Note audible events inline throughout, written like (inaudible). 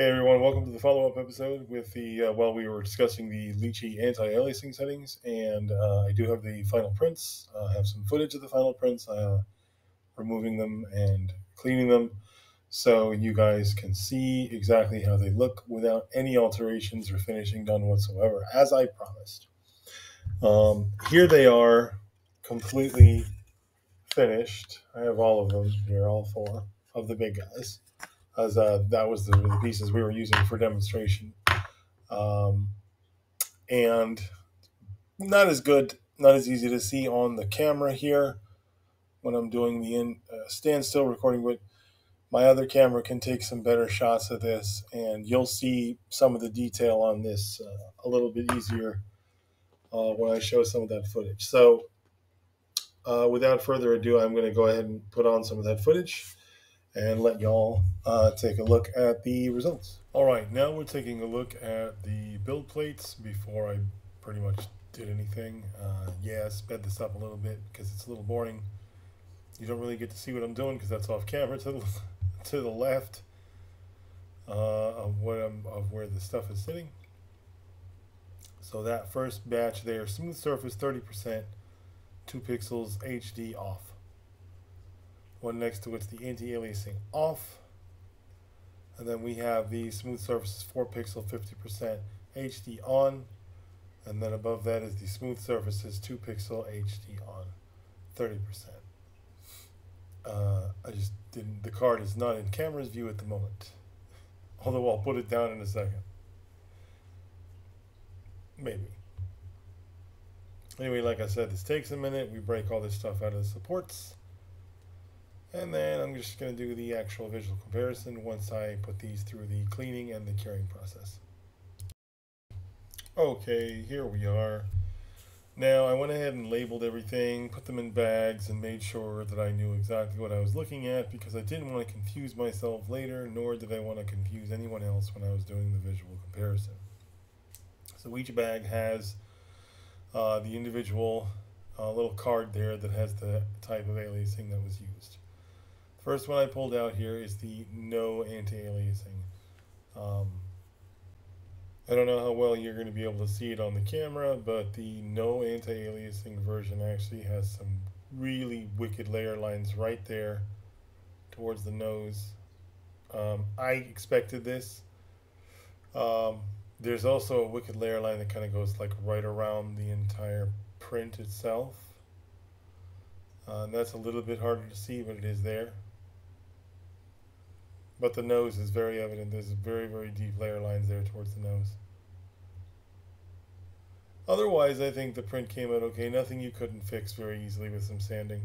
Hey everyone, welcome to the follow-up episode with the uh, while we were discussing the Lychee anti-aliasing settings, and uh, I do have the final prints. Uh, I have some footage of the final prints, uh, removing them and cleaning them, so you guys can see exactly how they look without any alterations or finishing done whatsoever, as I promised. Um, here they are, completely finished. I have all of them here, all four of the big guys as uh, that was the, the, pieces we were using for demonstration. Um, and not as good, not as easy to see on the camera here when I'm doing the in, uh, standstill recording, but my other camera can take some better shots of this, and you'll see some of the detail on this uh, a little bit easier uh, when I show some of that footage. So, uh, without further ado, I'm going to go ahead and put on some of that footage and let y'all uh, take a look at the results. All right, now we're taking a look at the build plates before I pretty much did anything. Uh, yeah, I sped this up a little bit because it's a little boring. You don't really get to see what I'm doing because that's off camera to the, (laughs) to the left uh, of, what I'm, of where the stuff is sitting. So that first batch there, smooth surface 30%, 2 pixels, HD off. One next to it's the anti-aliasing off. And then we have the smooth surfaces 4 pixel 50% HD on. And then above that is the smooth surfaces 2 pixel HD on 30%. Uh, I just didn't, the card is not in camera's view at the moment. (laughs) Although I'll put it down in a second. Maybe. Anyway, like I said, this takes a minute. We break all this stuff out of the supports. And then I'm just going to do the actual visual comparison once I put these through the cleaning and the curing process. Okay, here we are. Now I went ahead and labeled everything, put them in bags, and made sure that I knew exactly what I was looking at because I didn't want to confuse myself later, nor did I want to confuse anyone else when I was doing the visual comparison. So each bag has uh, the individual uh, little card there that has the type of aliasing that was used. First one I pulled out here is the no anti-aliasing. Um, I don't know how well you're going to be able to see it on the camera, but the no anti-aliasing version actually has some really wicked layer lines right there towards the nose. Um, I expected this. Um, there's also a wicked layer line that kind of goes like right around the entire print itself. Uh, that's a little bit harder to see, but it is there. But the nose is very evident. There's very, very deep layer lines there towards the nose. Otherwise, I think the print came out okay. Nothing you couldn't fix very easily with some sanding.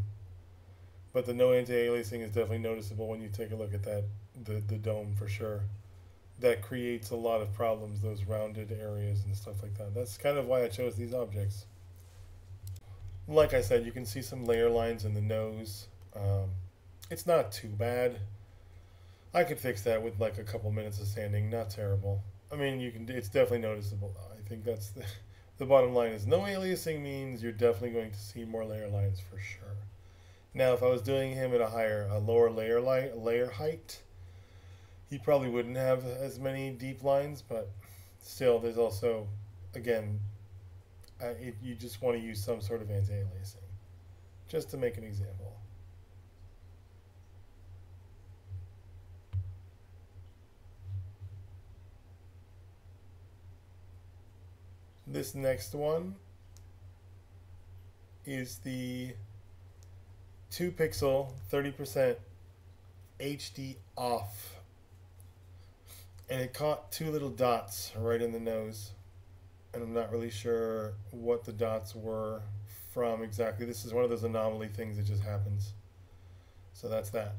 But the no anti-aliasing is definitely noticeable when you take a look at that, the, the dome for sure. That creates a lot of problems, those rounded areas and stuff like that. That's kind of why I chose these objects. Like I said, you can see some layer lines in the nose. Um, it's not too bad. I could fix that with like a couple minutes of sanding. Not terrible. I mean, you can. It's definitely noticeable. I think that's the, (laughs) the bottom line. Is no aliasing means you're definitely going to see more layer lines for sure. Now, if I was doing him at a higher, a lower layer light, layer height, he probably wouldn't have as many deep lines. But still, there's also, again, uh, it, you just want to use some sort of anti-aliasing, just to make an example. This next one is the 2 pixel 30% HD off. And it caught two little dots right in the nose. And I'm not really sure what the dots were from exactly. This is one of those anomaly things that just happens. So that's that.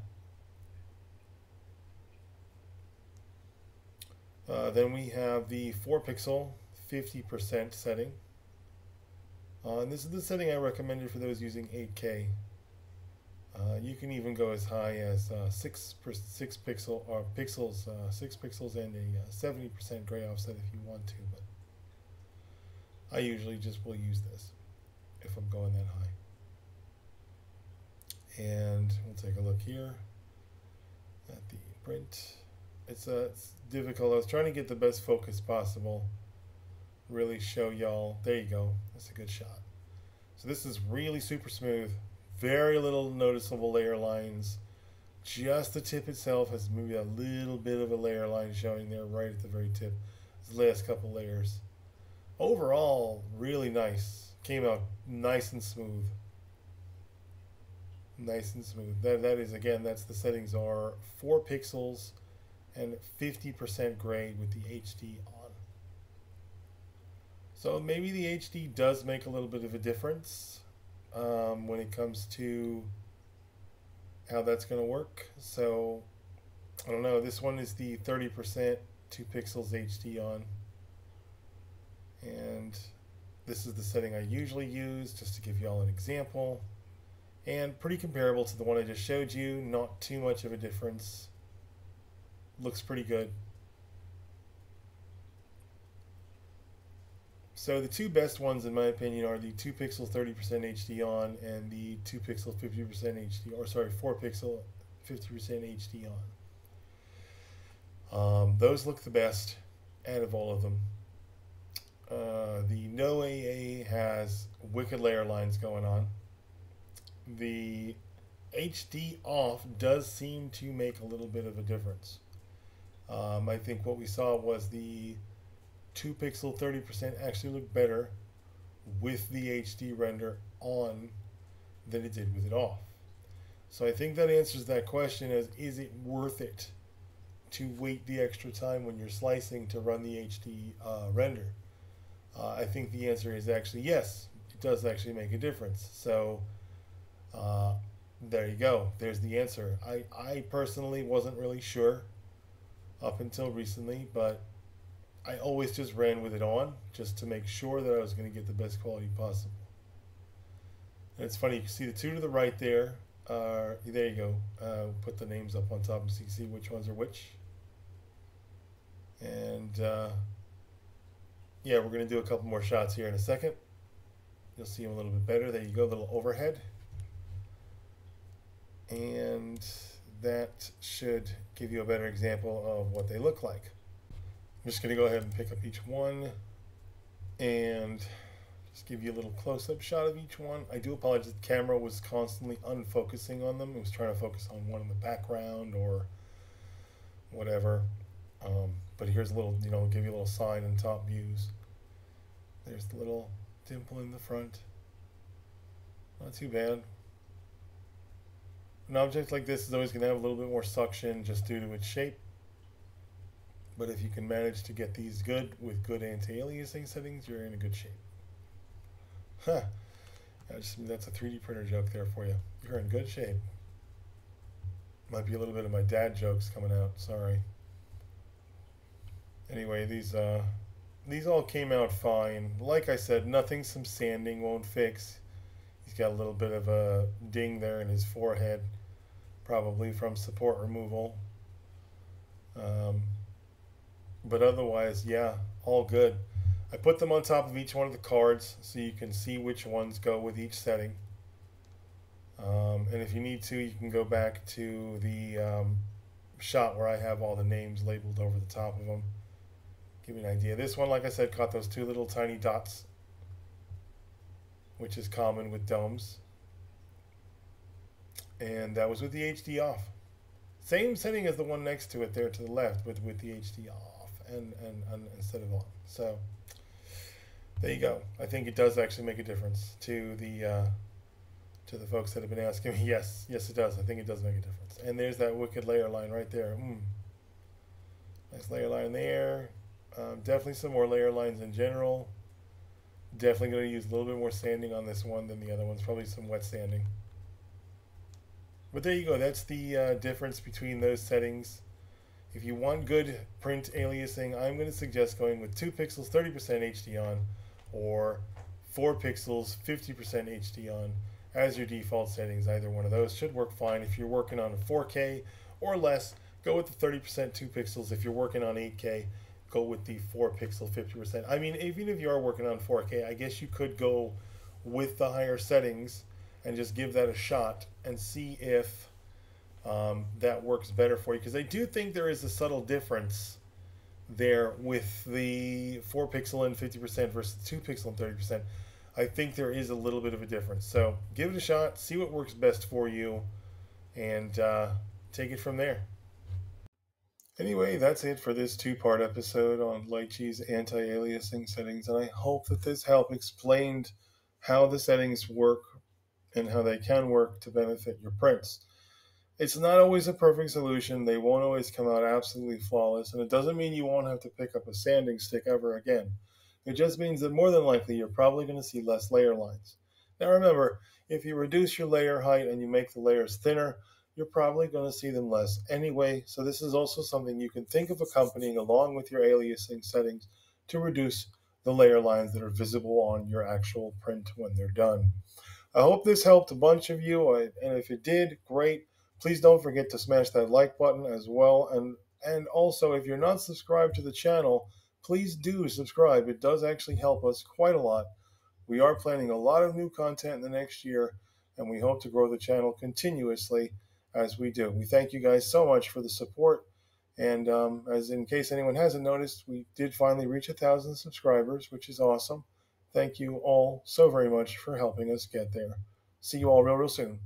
Uh, then we have the 4 pixel 50% setting. Uh, and this is the setting I recommended for those using 8K. Uh, you can even go as high as uh, six per, six pixel or pixels, uh, six pixels, and a uh, seventy percent gray offset if you want to. But I usually just will use this if I'm going that high. And we'll take a look here at the print. It's, uh, it's difficult. I was trying to get the best focus possible. Really show y'all. There you go. That's a good shot. So this is really super smooth. Very little noticeable layer lines. Just the tip itself has maybe a little bit of a layer line showing there right at the very tip. The last couple layers. Overall, really nice. Came out nice and smooth. Nice and smooth. That, that is, again, that's the settings are 4 pixels and 50% gray with the HD on. So maybe the HD does make a little bit of a difference um, when it comes to how that's going to work. So I don't know. This one is the 30% 2 pixels HD on. And this is the setting I usually use just to give you all an example. And pretty comparable to the one I just showed you. Not too much of a difference. Looks pretty good. So the two best ones, in my opinion, are the 2 pixel 30% HD on and the 2 pixel 50% HD, or sorry, 4 pixel 50% HD on. Um, those look the best out of all of them. Uh, the no AA has wicked layer lines going on. The HD off does seem to make a little bit of a difference. Um, I think what we saw was the 2 pixel 30% actually look better with the HD render on than it did with it off. So I think that answers that question as is it worth it to wait the extra time when you're slicing to run the HD uh, render? Uh, I think the answer is actually yes, it does actually make a difference. So uh, there you go. There's the answer. I, I personally wasn't really sure up until recently, but I always just ran with it on just to make sure that I was going to get the best quality possible. And it's funny, you can see the two to the right there. Uh, there you go. Uh, put the names up on top so you can see which ones are which. And uh, yeah, we're going to do a couple more shots here in a second. You'll see them a little bit better. There you go, little overhead. And that should give you a better example of what they look like. I'm just going to go ahead and pick up each one and just give you a little close-up shot of each one. I do apologize, the camera was constantly unfocusing on them. It was trying to focus on one in the background or whatever. Um, but here's a little, you know, give you a little sign and top views. There's the little dimple in the front. Not too bad. An object like this is always going to have a little bit more suction just due to its shape. But if you can manage to get these good with good anti-aliasing settings, you're in a good shape. Huh. Just, that's a 3D printer joke there for you. You're in good shape. Might be a little bit of my dad jokes coming out. Sorry. Anyway, these uh, these all came out fine. Like I said, nothing some sanding won't fix. He's got a little bit of a ding there in his forehead, probably from support removal. Um, but otherwise, yeah, all good. I put them on top of each one of the cards so you can see which ones go with each setting. Um, and if you need to, you can go back to the um, shot where I have all the names labeled over the top of them. Give you an idea. This one, like I said, caught those two little tiny dots, which is common with domes. And that was with the HD off. Same setting as the one next to it there to the left, with, with the HD off and, and, and instead of on. So there you go. I think it does actually make a difference to the uh, to the folks that have been asking me. (laughs) Yes, yes, it does. I think it does make a difference. And there's that wicked layer line right there. Mm. Nice layer line there. Um, definitely some more layer lines in general. Definitely going to use a little bit more sanding on this one than the other ones. Probably some wet sanding. But there you go. That's the uh, difference between those settings. If you want good print aliasing, I'm going to suggest going with 2 pixels 30% HD on or 4 pixels 50% HD on as your default settings. Either one of those should work fine. If you're working on a 4K or less, go with the 30% 2 pixels. If you're working on 8K, go with the 4 pixel 50%. I mean, even if you are working on 4K, I guess you could go with the higher settings and just give that a shot and see if um, that works better for you because I do think there is a subtle difference there with the 4 pixel and 50% versus 2 pixel and 30%. I think there is a little bit of a difference. So give it a shot, see what works best for you, and uh, take it from there. Anyway, that's it for this two part episode on Lychee's anti aliasing settings, and I hope that this helped explained how the settings work and how they can work to benefit your prints. It's not always a perfect solution, they won't always come out absolutely flawless, and it doesn't mean you won't have to pick up a sanding stick ever again. It just means that more than likely you're probably going to see less layer lines. Now remember, if you reduce your layer height and you make the layers thinner, you're probably going to see them less anyway. So this is also something you can think of accompanying along with your aliasing settings to reduce the layer lines that are visible on your actual print when they're done. I hope this helped a bunch of you, and if it did, great. Please don't forget to smash that like button as well, and and also if you're not subscribed to the channel, please do subscribe. It does actually help us quite a lot. We are planning a lot of new content in the next year, and we hope to grow the channel continuously as we do. We thank you guys so much for the support. And um, as in case anyone hasn't noticed, we did finally reach a thousand subscribers, which is awesome. Thank you all so very much for helping us get there. See you all real, real soon.